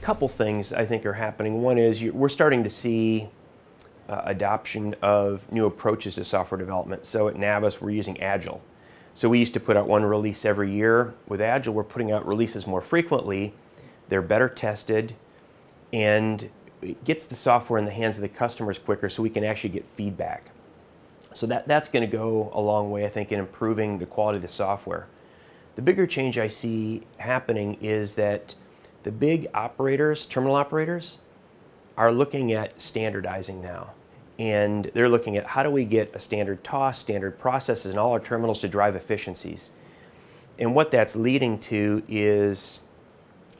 couple things I think are happening. One is you, we're starting to see uh, adoption of new approaches to software development. So at Navis, we're using Agile. So we used to put out one release every year. With Agile, we're putting out releases more frequently. They're better tested, and it gets the software in the hands of the customers quicker so we can actually get feedback. So that, that's going to go a long way, I think, in improving the quality of the software. The bigger change I see happening is that the big operators, terminal operators, are looking at standardizing now. And they're looking at how do we get a standard TOS, standard processes in all our terminals to drive efficiencies. And what that's leading to is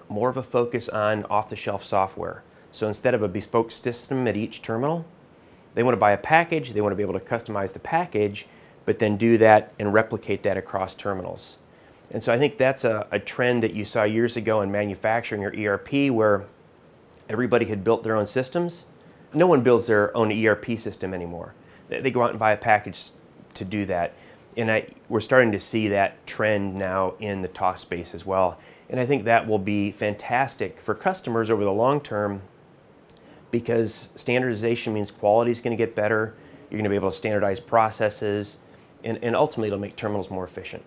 more of a focus on off-the-shelf software. So instead of a bespoke system at each terminal, they want to buy a package, they want to be able to customize the package, but then do that and replicate that across terminals. And so I think that's a, a trend that you saw years ago in manufacturing or ERP where everybody had built their own systems. No one builds their own ERP system anymore. They go out and buy a package to do that. And I, we're starting to see that trend now in the TOS space as well. And I think that will be fantastic for customers over the long term because standardization means quality is going to get better. You're going to be able to standardize processes, and, and ultimately it'll make terminals more efficient.